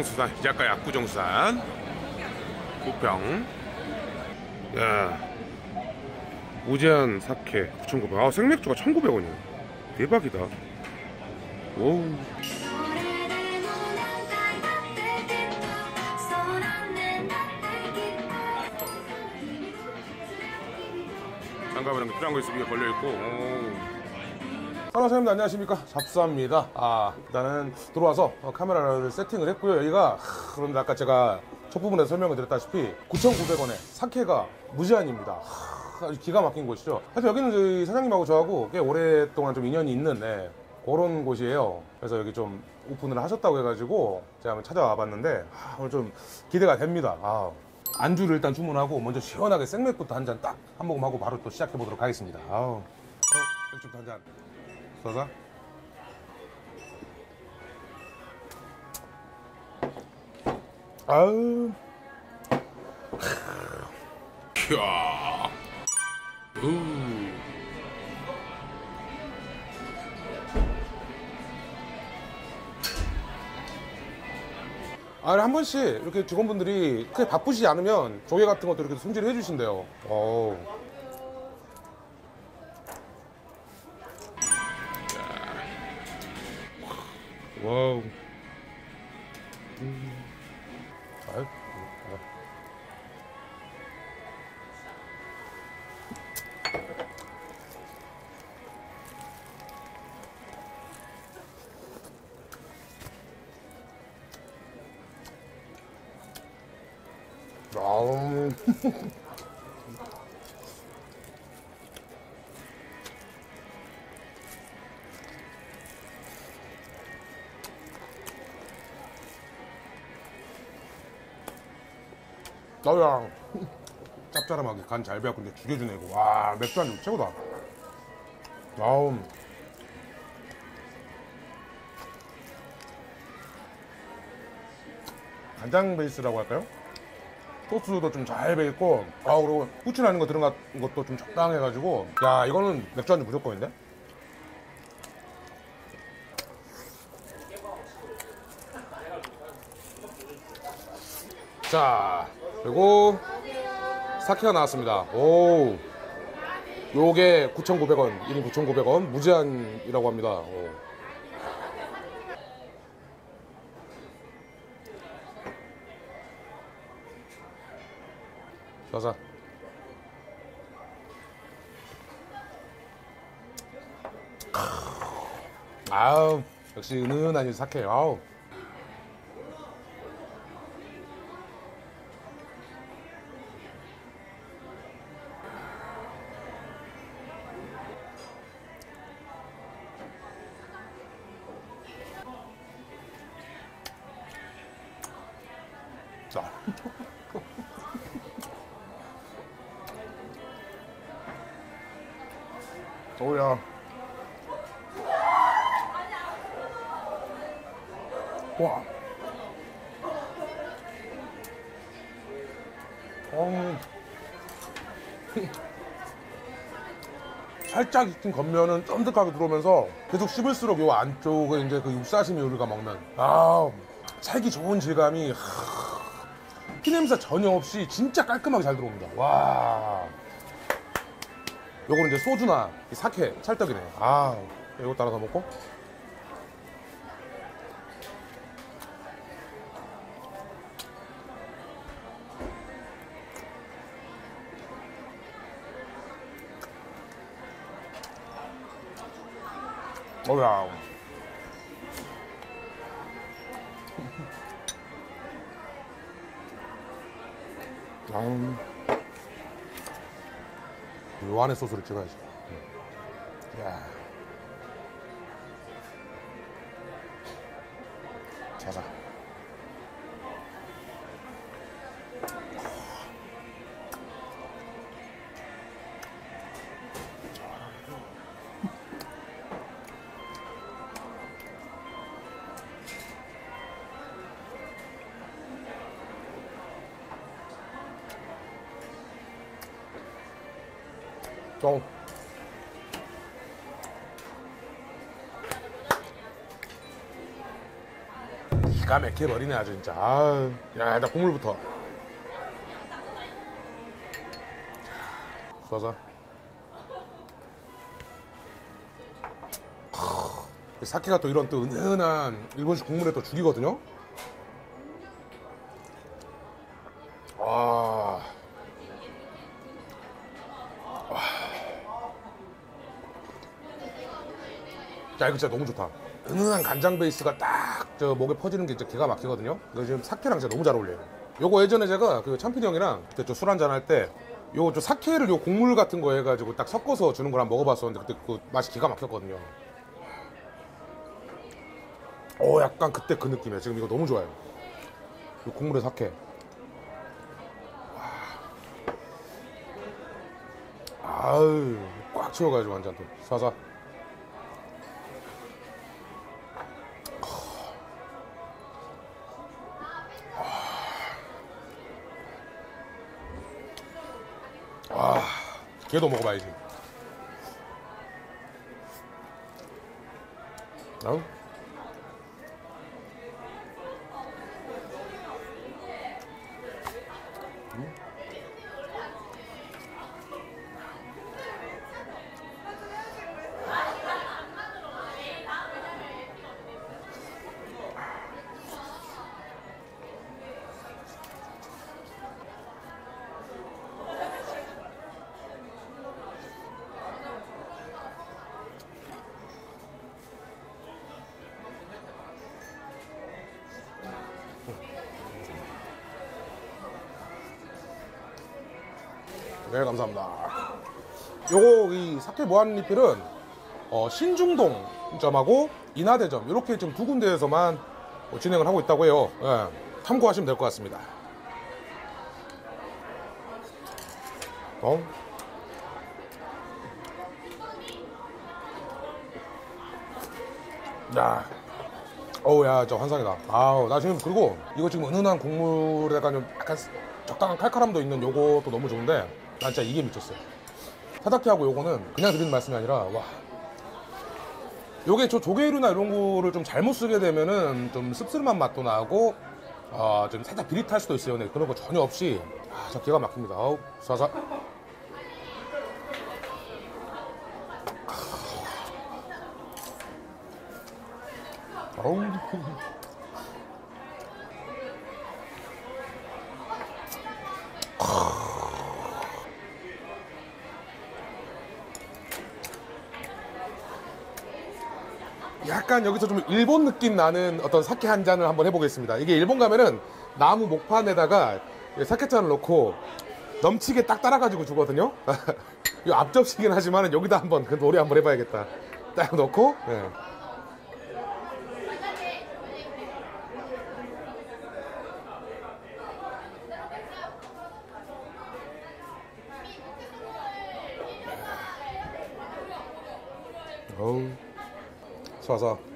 압구정수산 시작가 압구정수산. 부평. 야. 우제한 사케 9,900아 생맥주가 1,900원이야. 대박이다. 오 장갑이랑 필요한 거 있으면 걸려있고. 오. 사랑사님들 안녕하십니까? 잡수합니다. 아 일단은 들어와서 어, 카메라를 세팅을 했고요. 여기가 하, 그런데 아까 제가 첫 부분에서 설명을 드렸다시피 9,900원에 사케가 무제한입니다. 하, 아주 기가 막힌 곳이죠. 하여튼 여기는 저희 사장님하고 저하고 꽤 오랫동안 좀 인연이 있는 네, 그런 곳이에요. 그래서 여기 좀 오픈을 하셨다고 해가지고 제가 한번 찾아와 봤는데 아, 오늘 좀 기대가 됩니다. 아, 안주를 일단 주문하고 먼저 시원하게 생맥부터 한 잔 딱 한 모금 하고 바로 또 시작해 보도록 하겠습니다. 아우 어, 맥주부터 한잔 써서 아우 야 우. 아, 한 번씩 이렇게 직원분들이 크게 바쁘시지 않으면 조개 같은 것도 이렇게 손질을 해주신대요. 어 우. 와우. 나야 짭짤하게 간 잘 배웠고 이제 죽여주네 이거 와 맥주 한잔 최고다. 아우. 간장 베이스라고 할까요? 소스도 좀 잘 배있고 아 그리고 후추 나는 거 들어간 것도 좀 적당해가지고. 야 이거는 맥주 한잔 무조건인데? 자 그리고 사케가 나왔습니다. 오 요게 9,900원 1인 9,900원 무제한이라고 합니다. 오. 자자. 아우 역시 은은한 이 사케 아우 오야. 와. 음. 살짝 익힌 겉면은 쫀득하게 들어오면서 계속 씹을수록 요 안쪽에 이제 그 육사시미 우리가 먹는 아 살기 좋은 질감이 하, 피냄새 전혀 없이 진짜 깔끔하게 잘 들어옵니다. 와 요거는 이제 소주나 이 사케 찰떡이네. 아 이거 따라서 먹고. 어야. 음. 요 안에 소스를 찍어야지. 야. 어. 기가 막혀 버리네 아주 진짜. 아, 야, 일단 국물부터. 써서. 사케가 또 이런 또 은은한 일본식 국물에 또 죽이거든요. 야 이거 진짜 너무 좋다. 은은한 간장 베이스가 딱 저 목에 퍼지는 게 진짜 기가 막히거든요. 이거 지금 사케랑 진짜 너무 잘 어울려요. 요거 예전에 제가 그 참피디 형이랑 그때 저술 한잔 할때 요거 저 사케를 요 국물 같은 거 해가지고 딱 섞어서 주는 걸 한번 먹어봤었는데 그때 그 맛이 기가 막혔거든요. 어 약간 그때 그 느낌이야. 지금 이거 너무 좋아요. 요 국물에 사케. 아유 꽉 채워가지고 완전 또 사사. 걔도 먹어봐야지. 아우. 네, 감사합니다. 요거 이 사케 무한 리필은 어, 신중동 점하고 인하대점 이렇게 지금 두 군데에서만 뭐 진행을 하고 있다고 해요. 예, 참고하시면 될 것 같습니다. 어? 야, 어우 야, 저 환상이다. 아우 나 지금 그리고 이거 지금 은은한 국물에다가 좀 약간 적당한 칼칼함도 있는 요것도 너무 좋은데 난 진짜 이게 미쳤어요. 타다키하고 요거는 그냥 드리는 말씀이 아니라 와. 요게 저 조개류나 이런 거를 좀 잘못 쓰게 되면은 좀 씁쓸한 맛도 나고 아, 좀 살짝 비릿할 수도 있어요. 근데 그런 거 전혀 없이 아, 저 기가 막힙니다. 아우, 쏴서. 아우. 약간 여기서 좀 일본 느낌 나는 어떤 사케 한 잔을 한번 해보겠습니다. 이게 일본 가면은 나무 목판에다가 사케잔을 넣고 넘치게 딱 따라가지고 주거든요. 이 앞접시긴 하지만 여기다 한번 그 놀이 한번 해봐야겠다. 딱 넣고, 예. 어우, 쏴서.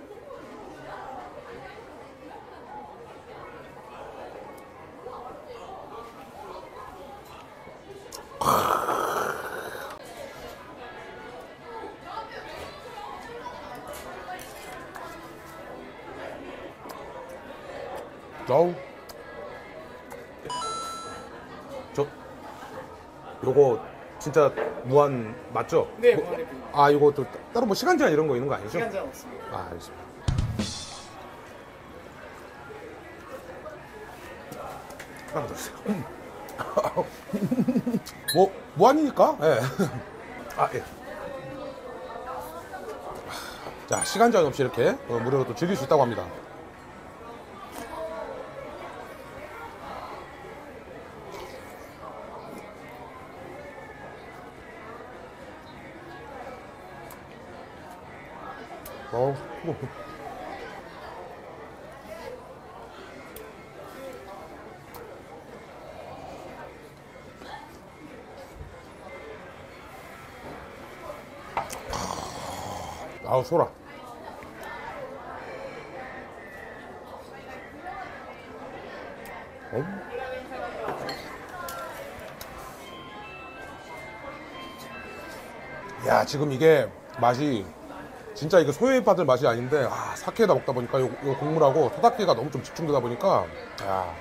어우. 저, 요거 진짜 무한 맞죠? 네, 뭐, 무한리필. 아, 이거 또 따로 뭐 시간 제한 이런 거 있는 거 아니죠? 시간 제한 없습니다. 아, 알겠습니다. 하나 더 주세요. 뭐, 뭐 아니니까? 예. 아, 예. 자, 시간 제한 없이 이렇게 어, 무료로 또 즐길 수 있다고 합니다. 어, 뭐. 아우 소라. 어? 야 지금 이게 맛이 진짜 이거 소외받을 맛이 아닌데 아, 사케에다 먹다 보니까 요, 요 국물하고 토닥기가 너무 좀 집중되다 보니까 야.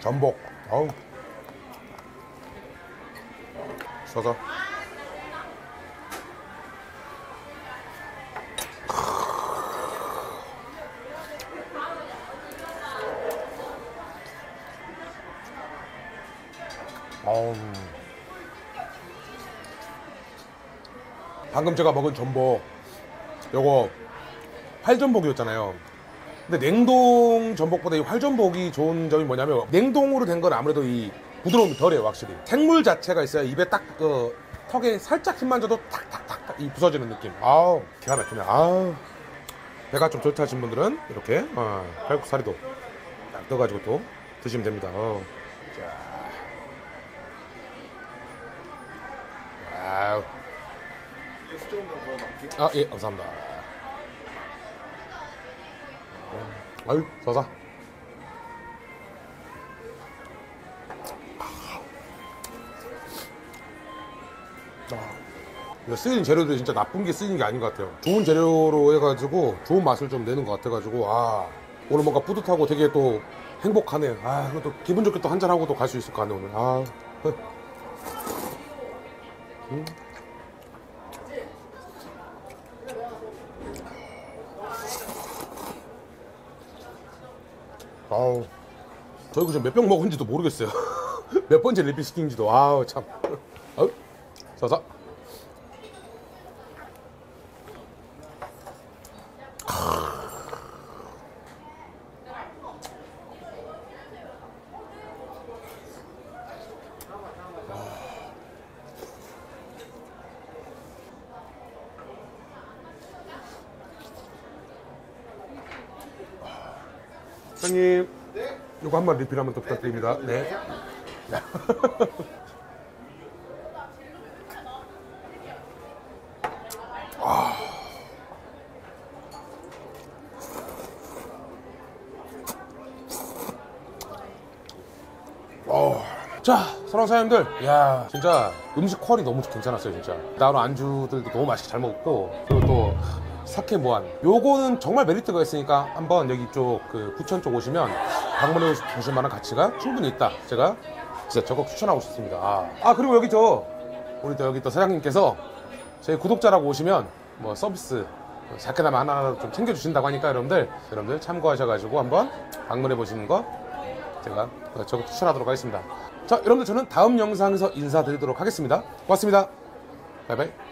전복. 어우. 써서 방금 제가 먹은 전복 요거 활전복이었잖아요. 근데 냉동 전복보다 이 활전복이 좋은 점이 뭐냐면 냉동으로 된 건 아무래도 이 부드러움이 덜해요 확실히. 생물 자체가 있어야 입에 딱 그 턱에 살짝 힘만 줘도 탁탁탁탁 이 부서지는 느낌. 아우 기가 막히네. 아우. 배가 좀 좋다 하신 분들은 이렇게 어, 칼국사리도 딱 넣어가지고 또 드시면 됩니다. 어. 아우. 아, 예, 감사합니다. 아유, 서사. 이거 쓰인 재료들이 진짜 나쁜 게 쓰이는 게 아닌 것 같아요. 좋은 재료로 해가지고 좋은 맛을 좀 내는 것 같아가지고, 아, 오늘 뭔가 뿌듯하고 되게 또 행복하네. 아, 또 기분 좋게 또 한잔하고 또 갈 수 있을 것 같네, 오늘. 아. 아우 저 이거 지금 몇 병 먹은지도 모르겠어요. 몇 번째 리필 시킨지도. 아우 참. 아우 서서 사장님 이거 한 번 리필 한번 더 부탁드립니다. 네. 어. 자, 사랑 사장님들, 야, 진짜 음식 퀄이 너무 괜찮았어요, 진짜. 나로 안주들도 너무 맛있게 잘 먹었고, 그리고 또 사케 무한. 요거는 정말 메리트가 있으니까 한번 여기 쪽 그 부천 쪽 오시면 방문해 보실 만한 가치가 충분히 있다. 제가 진짜 적극 추천하고 싶습니다. 아, 아, 그리고 여기 저 우리 또 여기 또 사장님께서 저희 구독자라고 오시면 뭐 서비스 작게나마 하나 좀 챙겨주신다고 하니까 여러분들 여러분들 참고하셔가지고 한번 방문해 보시는 거 제가 적극 추천하도록 하겠습니다. 자, 여러분들 저는 다음 영상에서 인사드리도록 하겠습니다. 고맙습니다. 바이바이.